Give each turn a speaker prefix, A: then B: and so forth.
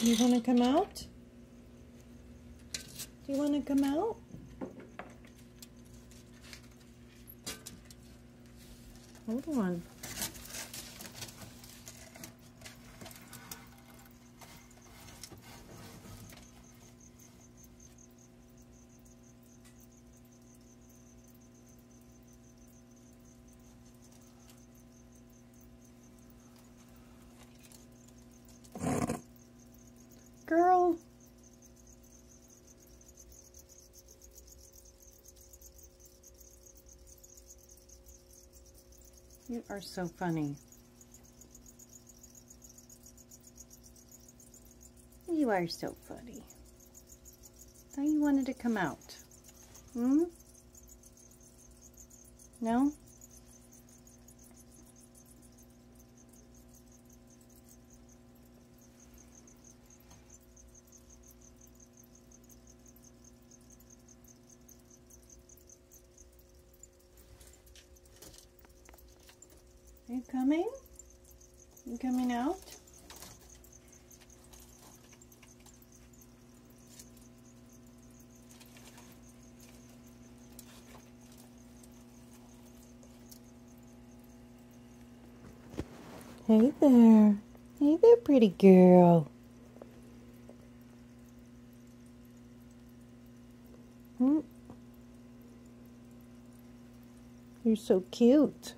A: You want to come out? Do you want to come out? Hold on. Girl. You are so funny. You are so funny. Thought you wanted to come out. Hmm? No? Are you coming? Are You coming out? Hey there. Hey there, pretty girl. Hmm? You're so cute.